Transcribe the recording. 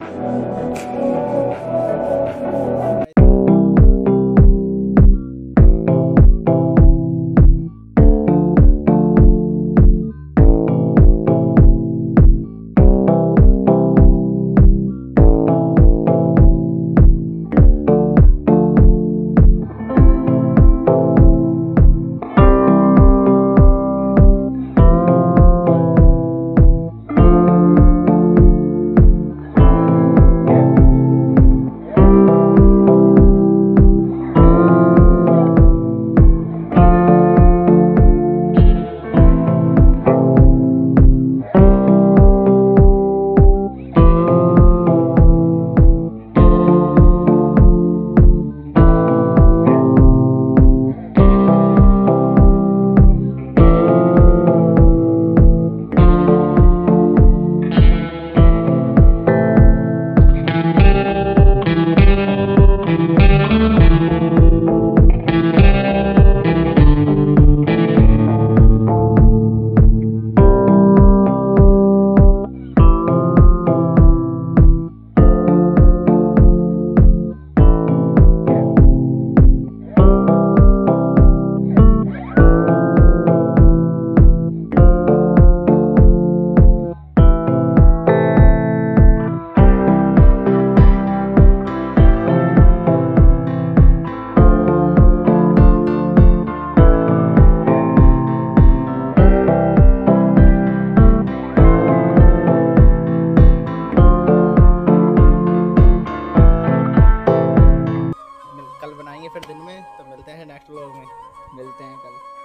よし! बनाएँगे फिर दिन में। तो मिलते हैं नेक्स्ट व्लॉग में। मिलते हैं कल।